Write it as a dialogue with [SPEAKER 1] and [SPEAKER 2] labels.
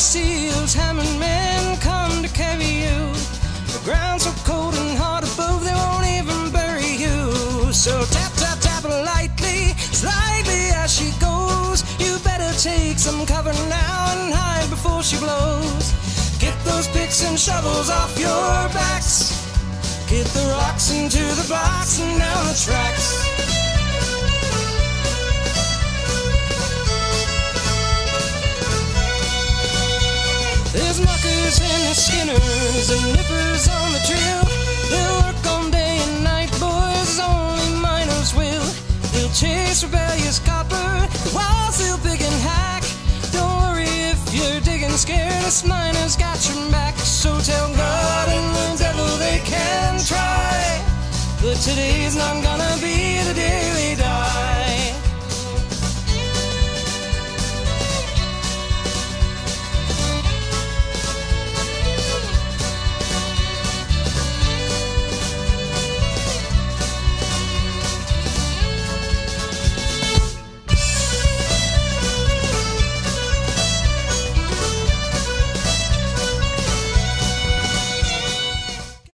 [SPEAKER 1] seals, hammering men come to carry you. The ground's so cold and hard above, they won't even bury you. So tap, tap, tap lightly, slightly as she goes. You better take some cover now and hide before she blows. Get those picks and shovels off your backs. Get the rocks into the box and There's muckers and the skinners and nippers on the trail. They'll work on day and night, boys, only miners will. They'll chase rebellious copper, while they'll pick and hack. Don't worry if you're digging scared, this miner's got your back. So tell God and the devil they can try. But today's not gonna